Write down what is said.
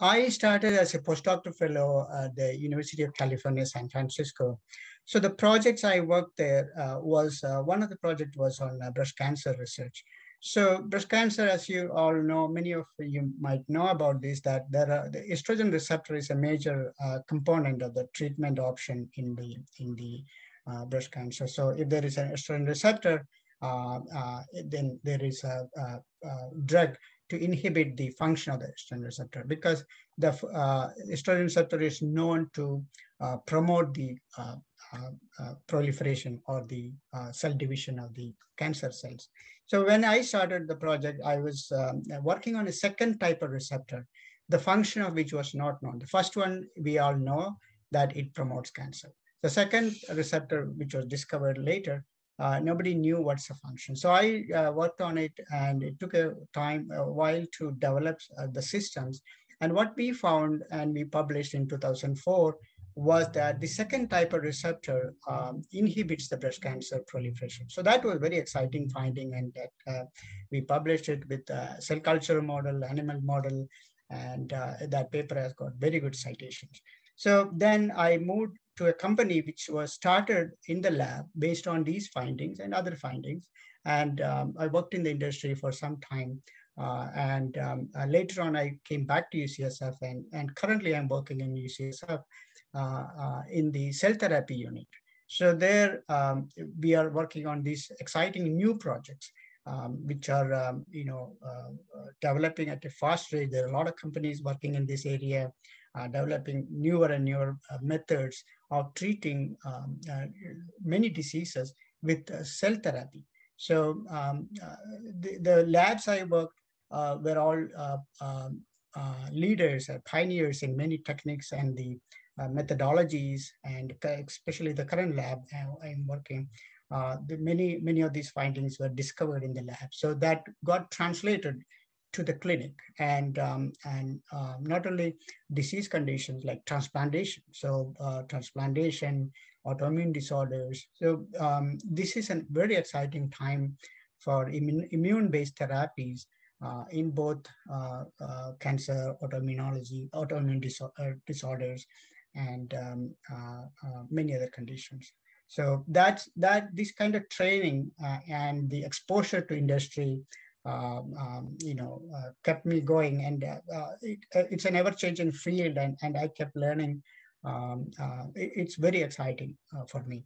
I started as a postdoctoral fellow at the University of California, San Francisco. So the projects I worked there uh, was uh, one of the project was on uh, breast cancer research. So breast cancer, as you all know, many of you might know about this, that there are, the estrogen receptor is a major uh, component of the treatment option in the in the uh, breast cancer. So if there is an estrogen receptor, uh, then there is a, a, a drug to inhibit the function of the estrogen receptor because the uh, estrogen receptor is known to uh, promote the uh, uh, uh proliferation or the uh, cell division of the cancer cells. So when I started the project, I was um, working on a second type of receptor, the function of which was not known. The first one, we all know that it promotes cancer. The second receptor, which was discovered later, uh, nobody knew what's the function. So I uh, worked on it and it took a time, a while to develop uh, the systems. And what we found and we published in 2004 was that the second type of receptor um, inhibits the breast cancer proliferation. So that was very exciting finding and that uh, we published it with a cell culture model, animal model, and uh, that paper has got very good citations. So then I moved to a company which was started in the lab based on these findings and other findings. And um, I worked in the industry for some time. Uh, and um, uh, later on, I came back to UCSF, and, and currently I'm working in UCSF uh, uh, in the cell therapy unit. So there, um, we are working on these exciting new projects. Um, which are um, you know uh, uh, developing at a fast rate. There are a lot of companies working in this area, developing newer and newer uh, methods of treating um, uh, many diseases with uh, cell therapy. So um, uh, the, the, labs I worked were all um, leaders, pioneers in many techniques and the methodologies, and especially the current lab I'm working. Uh, the many many of these findings were discovered in the lab so that got translated to the clinic. And um, and uh, not only disease conditions like transplantation. So uh, transplantation autoimmune disorders. So um, this is a very exciting time for immune based therapies uh, in both uh, uh, cancer autoimmunology autoimmune uh, disorders and um, many other conditions. So that's that this kind of training and the exposure to industry um, um, you know, uh, kept me going. And uh, uh it, uh, it's an ever-changing field, and, and I kept learning. Um, uh, it, it's very exciting for me.